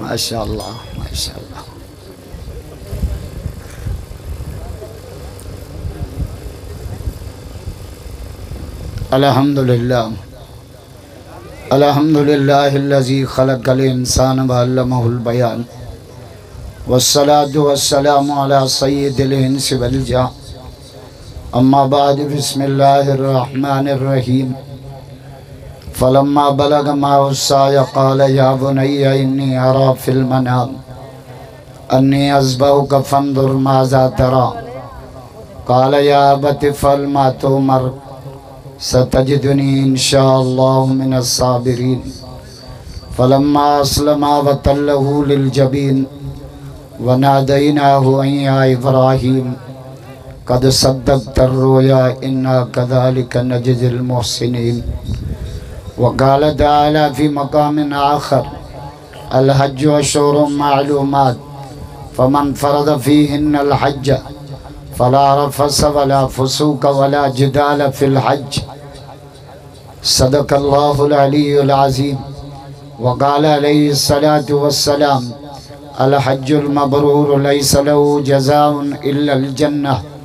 ما شاء الله ما شاء الله الحمد لله الحمد لله الذي خلق الإنسان وعلمه البيان والصلاة والسلام على سيد الإنس والجان اما بعد، بسم اللہ الرحمن الرحیم. فلما بلغ معه السعي قال يا بني إني أرى في المنام. أني أسبحك فانظر ماذا ترى قال يا أبت افعل ما تؤمر. ستجدني من الصابرين فلما أسلم وتله للجبين وناديناه أن يا قد صدقت الرؤيا إنا كذلك نجزي المحسنين. وقال تعالى في مقام آخر الحج أشهر معلومات فمن فرض فيهن الحج فلا رفس ولا فسوق ولا جدال في الحج. صدق الله العلي العظيم. وقال عليه الصلاة والسلام الحج المبرور ليس له جزاء إلا الجنة.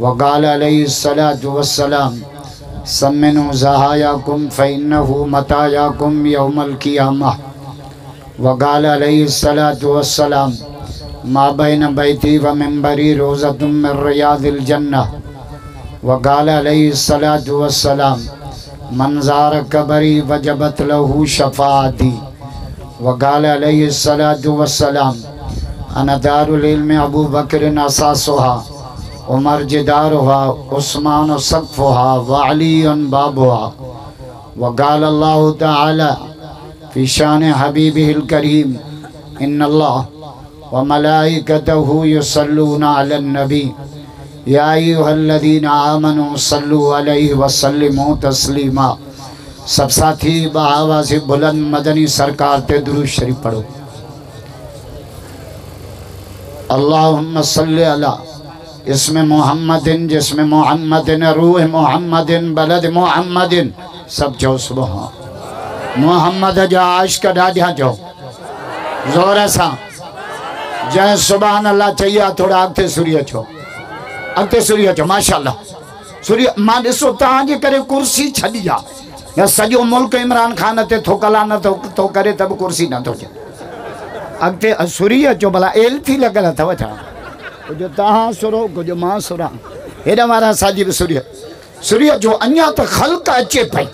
وقال عليه الصلاة والسلام سمنوا زهاياكم فإنه متاياكم يوم القيامة وقال عليه الصلاة والسلام، ما بين بيتي ومنبري روزة من رياض الجنة وقال عليه الصلاة والسلام، من زار قبري وجبت له شفاعتي وقال عليه الصلاة والسلام أنا دار العلم أبو بكر أساسها عمر جدارها، عثمان سقفها وعلي بابها. وقال الله تعالى في شان حبيبه الكريم إن الله وملائكته يصلون على النبي يا أيها الذين آمنوا صلوا عليه وسلموا تسلیما. سب ساتھی، بآواز بلند مدنی سرکار تے درود شریف پڑھو۔ اللہم صلی اللہ اسم محمد جسم محمد روح محمد بلد محمد سب جو سبحان محمد جا عشق ڈاڈیاں جو زور ایسا جائے سبحان اللہ چاہیے تھوڑا آگتے سوریہ چھو اگتے سوریہ چھو ماشاءاللہ۔ سوریہ، ماں دسو، تاں جے کرے کرسی چھڑیا یا سجو ملک عمران خان تے تھوکلا نہ تو کرے تب کرسی نہ تو چھے اگتے سوریہ چھو بلا ایل تھی لگلا تھا وچھا جو تاں سرو جو ماں سرا۔ ایڈا مارا ساجی سوریہ سوریہ جو انیا تا خلق اچے پئی۔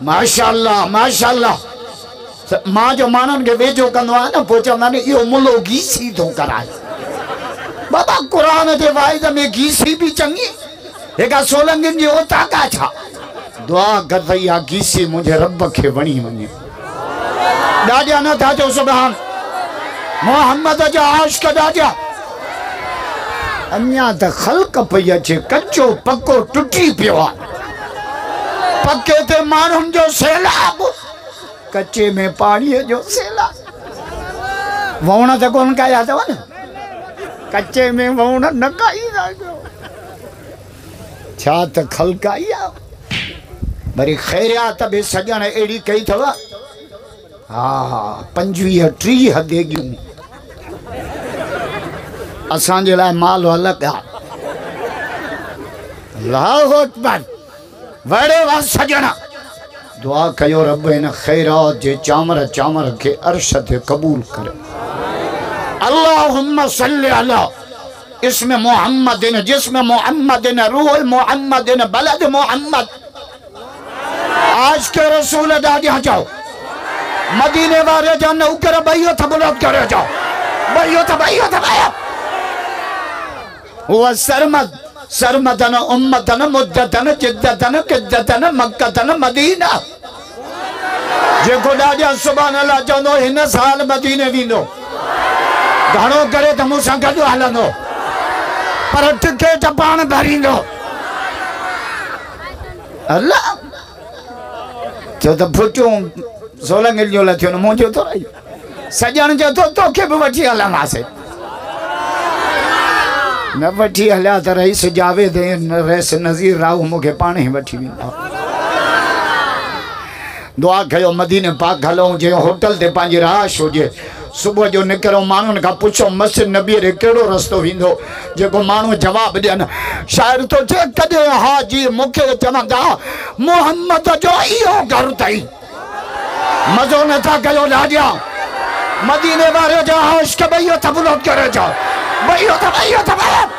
ماشاءاللہ ماشاءاللہ۔ ماں جو مانن کے ویجو کندو آئے نا، پوچھا میں نے یہ ملو گیسی تو کرائے بابا، قرآن دے وائد میں گیسی بھی چنگی۔ ایکا سولنگن جی ہوتا کا چھا۔ دعا کرتا یا گیسی مجھے رب کے بنی منی۔ ڈاڈیا نہ تھا جو سبحان۔ محمد جو عاشق ڈاڈیا انیا تا خلق پیا چھے کچو پکو ٹوٹی پیوا پکے تے مانم جو سیلاب کچے میں پانی ہے جو سیلا وونا تا کون کا جاتا ہوا نا کچے میں وونا نکائی نا جو چھا چھات کھلکائی آ بری خیریات بے سجن ایڑی کئی تھوا ہاں پنجوی ہے ٹری ہے دے گیوں اسان جے لائے مال والا کہا اللہ اکبر۔ وڑے وا سجنہ دعا کہو رب ان خیرات جے چامر چامر کے ارشد قبول کرے۔ اللہم صلی اللہ اسم محمد جسم محمد روح محمد بلد محمد۔ آج کے رسول دا جہاں جاؤ۔ مدینے وارے جانا اوکر بھائیو تھا بلد کرے جاؤ۔ بھائیو تھا بھائیو تھا بھائیو اها جيڪو ڏاڄا سڀاڻي لاءِ چوندو هن سالي جو ويندو ڪري جو منهنجو سڄڻ جو ٿو توکي به وٺي هلنداسين نہ وٹھی ہلا تے رہی جاوے دے، نہ نظیر راو مکھے پانے وٹھی ویندا۔ دعا کھیو مدینے پاک ہلوں جے ہوٹل تے پانجی راش ہوجے صبح جو نکروں مانوں کا پوچھو، مسجد نبی رے رستو ویندو جے مانو جواب دین شاعر تو چے کدے حاجی مکھے چوندا محمد جو ایو گھر تئی مزو نہ تھا کیو لاجیا، مدینے وارے جا عاشق بھئی تبلوت کرے جا۔ محمد جو أيوه طب إيه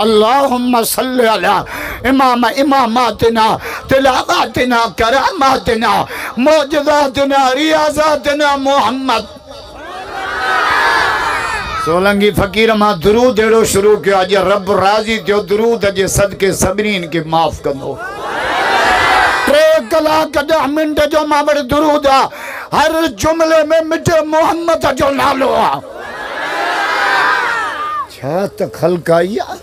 اللهم صل على إمام إماماتنا تلاواتنا كراماتنا معجزاتنا رياضاتنا محمد. سولنگی فقیر ماں درود اڑو شروع کیا جی رب راضی تیو درود جے صدقے سبرین کے معاف کندو ٹرے کلاک ڈہ منٹ جو ماں بڑے درود آ ہر جملے میں مٹے محمد جو نالو آ چھا تک خلقائی آ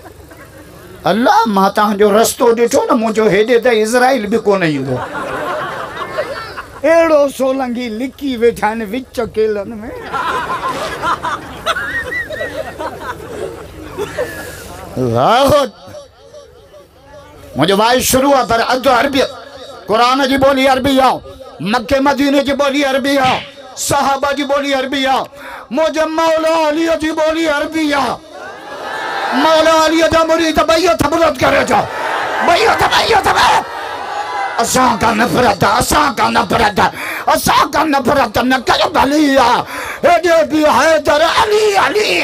اللہ ماتا جو رستو ڈٹھو نا مجھو ہیڈے تا اسرائیل بھی کو نہیں دو ایڑو سولنگی لکی ویٹھانے وچ کیلن میں اللہ مجھے بھائی شروع ہے پر ادھو عربی۔ قرآن جی بولی عربی آؤ مکہ مدینہ جی بولی عربی آؤ صحابہ جی بولی عربی آؤ مجھے مولا علی جی بولی عربی آؤ مولا علی دا مرید بھئیو تبرد کرے جا۔ بھئیو تبھئیو تبھئیو اساں کا نفرت اساں کا نفرت اساں کا نفرت نکر بھلیا۔ ایڈے بھی حیدر علی علی۔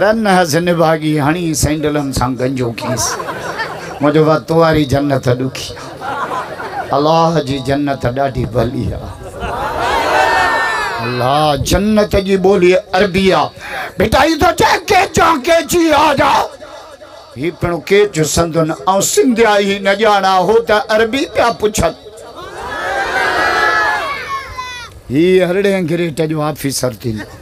رن هس نڀاگي هڻي سينڊلن سان گنجو کيس منهنجو وتو واري جنت ڏکي الله جي جنت ڏاڍي ڀلي آهي الله جنت جي ٻولي عربي آهي يي تو چاهي ڪي جا ڪي جي آ جا هي پڻ ڪي جو سندن ۽ سنڌيا هي نه ڄاڻان هو ته عربي پيا پڇن هي هرڙي گريٽ جو آفيسر ٿيندو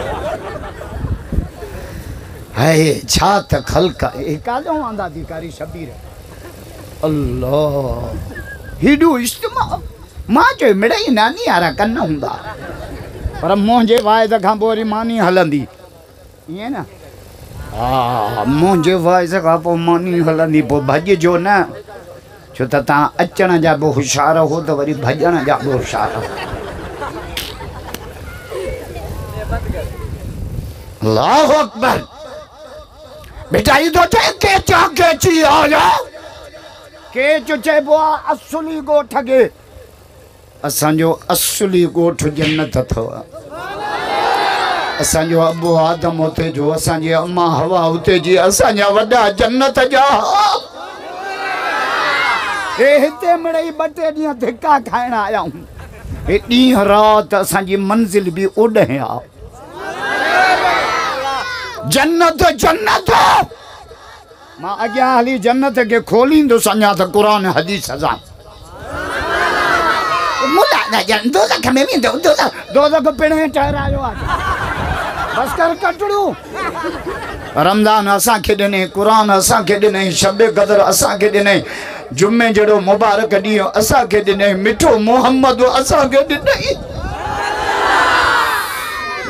ہے چھات خلقہ اے کالوں آندھا دیکاری شبیر ہے۔ اللہ۔ ہیڈو اجتماع۔ ماں جو مڑے ہی نانی آرہ کرنا ہوں دا۔ پر ہم مہنجے وائدہ کھا بوری مانی حلن دی یہ نا۔ مہنجے وائدہ کھا بو مانی حلن دی بو بھجی جو نا۔ چھو تا تا اچھنا جا بو حشارہ ہو تو وری بھجنا جا بو حشارہ ہو۔ اللہ اکبر۔ بيٽا ئي تو چئي ڪي چا ڪي چي آيا ڪي جو چئبو آهي اصلي ڳوٺ کي اسان جو اصلي ڳوٺ جنت اٿو اسان جو ابو آدم هتي جو اسان جي امان هوا هتي جي اسان جا وڏا جنت جا هي هتي مڙئي ٻه ٽي ڏينهن ڌڪا کائڻ آيا آهيون هي ڏينهن رات اسان جي منزل به اوڏهين آهي مان اڳيان هلي جنت کي ٺهرايو آهي. رمضان اسان کي ڏنئي قر اسان کي ڏنئي شب قدر اسان کي ڏنئي جمعي جهڙو مبارڪ ڏينهن اسان کي ڏنئي مٺو محمد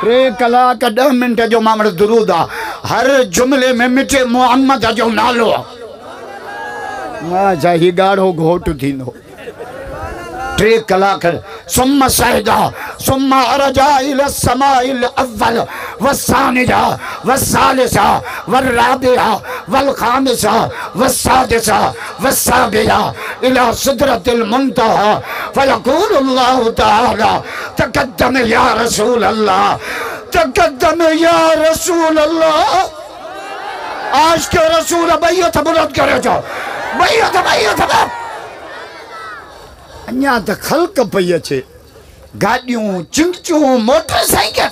شلوائی ونگی نہ تھے ٹے کلاک ڈہ منٹ جو مامڑ درود آ ہر جملے میں مٹے محمد جو نالو ماں چاہی گاڑو گھوٹ ٹریک کلاک سم سہجا سم ارجا إلى السماء الأول والسانجا والسالسا والرابعا والخامسا والسادسا والسابعا إلى صدرة المنتهى. فيقول الله تعالى تقدم يا رسول الله. تقدم يا رسول الله. آج کے رسول بیت برد کرے جو بیت بیت بیت, بیت انیا تا خلق پئی اچھے گاڑیوں چنگچوں موٹر سائیکل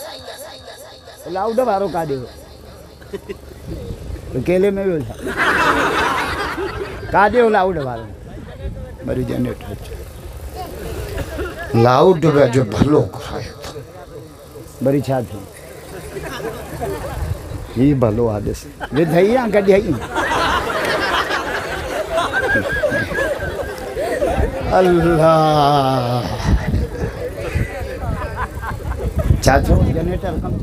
لاؤڈ بارو کاڑے ہو اکیلے میں بھی ہو لاؤڈ بارو بری جنریٹر لاؤڈ بے جو بھلو کھائے تھا بری چھا تھی یہ بھلو حادث یہ دھائیاں اللہ. چاچو جنریٹر کم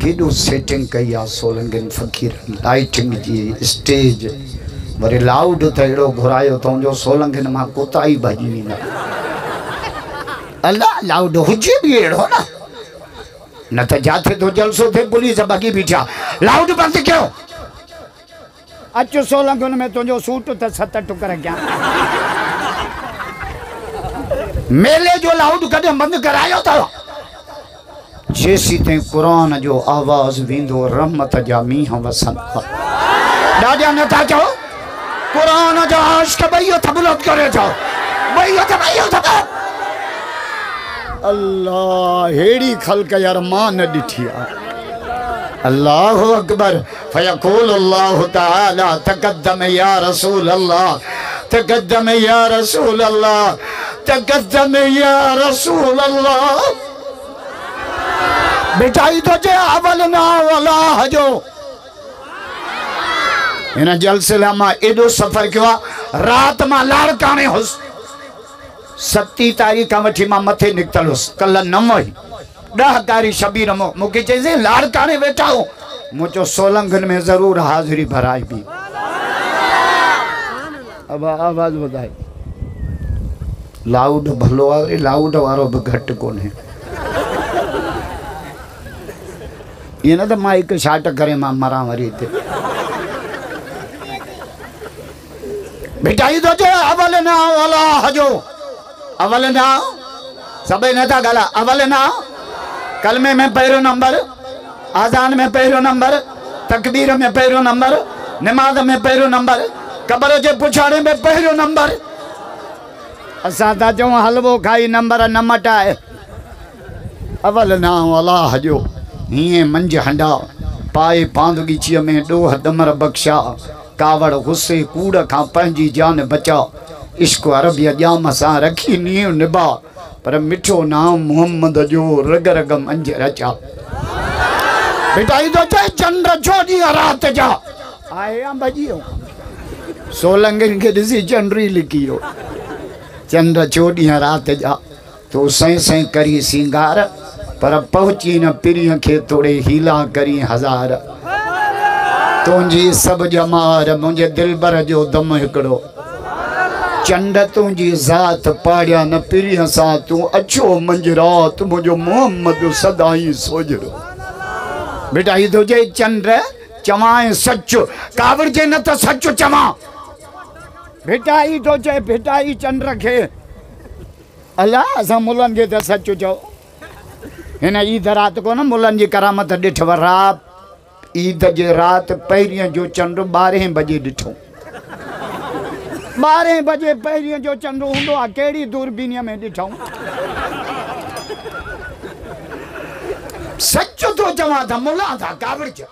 کیڈو سیٹنگ کئی آ سولنگن فقیر. لائٹنگ جی اسٹیج وری لاؤڈ تا ایڑو گھرائیو تو جو سولنگن ماں کوتائی بھجی نہیں اللہ لاؤڈ ہوجے بھی ایڑو نا. نہ تا جاتے تو جلسو تھے پولیس بگی بیٹھا لاؤڈ بند کیوں اچھو سولنگن میں تو جو سوٹ تا ست ٹکر کیا میلے جو لاؤڈ کدے بند کرایو تا جیسی تے قرآن جو آواز ویندو رحمت جا میہ وسن ڈاڈیا نہ تھا کیوں قرآن جو عاشق بھئیو تبلت کرے جاؤ بھئیو تبھئیو تبھئیو اللہ ہیڑی خلق یار ماں نہ ڈٹھیا اللہ اکبر فیقول اللہ تعالی، تقدم یا رسول اللہ، تقدم یا رسول اللہ، تقدم یا رسول اللہ۔ بٹائی تو جے اولنا والا جو انہا جلسلہ ماں ایڈو سفر کیوا رات ماں لارکانے ہس۔ ستی تاریخ وٹھی ماں متھے نکتل ہس۔ کل نموئی ڈہ کاری شبیر مو مکہ چیزیں لارکانے بیٹھا ہوں مجھو سولنگن میں ضرور حاضری بھرائی بھی۔ اب آواز بدائی۔ لاؤڈ بھلو آوری لاؤڈ وارو بگھٹ کون ہے یہ نہ تو مائک شاٹ کرے ماں مرا مری تے۔ بٹائی تو جو اول نہ والا حجو۔ اول نہ سبے نہ تھا گلا، اول نہ کلمے میں پہرو نمبر آزان میں پہرو نمبر، تکبیر میں پہرو نمبر، نماز میں پہرو نمبر، قبر جے پچھاڑے میں پہرو نمبر۔ اساں تا جو حلوو کھائی نمبر نمٹ آئے اول نہ والا حجو ہیئے منج ہنڈا۔ پائے پاندگی چیئے میں ڈوہ دمر بخشا۔ کاوڑ غصے کوڑ کھا پہنجی جان بچا۔ عشق عربیہ جام ساں رکھی نیو نبا پر مٹھو نام محمد جو رگ رگ منج رچا بٹائی دو چاہے چندر چوڑی رات جا آئے ہم بجی ہو سولنگن کے دسی چندری لکی ہو چندر چوڑی رات جا تو سائیں سائیں کری سنگار پر پہنچی نہ پریاں کے توڑے ہیلا کری ہزار تونجی سب جمار مجھے دل بر جو دم ہکڑو چنڈ تونجی ذات پاڑیا نہ پریاں سا تو اچھو منجرات مجھو محمد صدائی سوجرو بیٹا ہی دو جے چنڈ چمائیں سچو کاور جے نہ تا سچو چما بیٹا ہی دو جے بیٹا ہی چنڈ رکھے اللہ اسا ملن گے تا سچو چاو ہن عید رات کو نا ملن جی کرامت ڈٹھ رات عید جی رات پہریاں جو چنڈ بارہیں بجے ڈٹھو بارہیں بجے پہریاں جو چنڈ ہوں آ کیڑی دور بینیا میں ڈٹھو سچو تو چواں تھا ملا تھا کابڑ چا